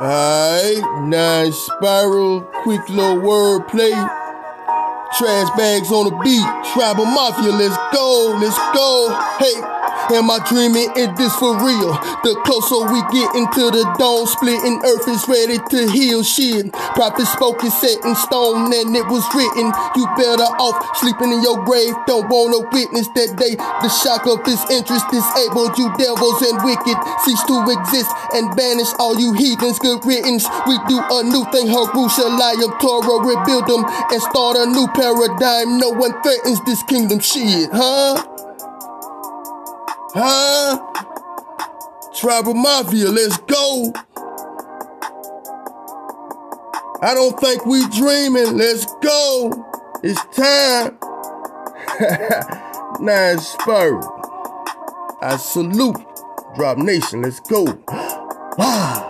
Alright, nine spiral, quick little wordplay. Trash bags on the beat, tribal mafia, let's go, let's go. Hey. Am I dreaming? Is this for real? The closer we get into the dawn, splitting earth is ready to heal shit. Prophet spoke is set in stone and it was written. You better off sleeping in your grave. Don't wanna witness that day. The shock of this interest disabled you devils and wicked. Cease to exist and banish all you heathens. Good riddance. We do a new thing. Harushalayim Torah rebuild them and start a new paradigm. No one threatens this kingdom shit, huh? Huh? Tribal Mafia, let's go. I don't think we dreaming. Let's go. It's time. Nine Spur. I salute. Drop Nation, let's go. Ah.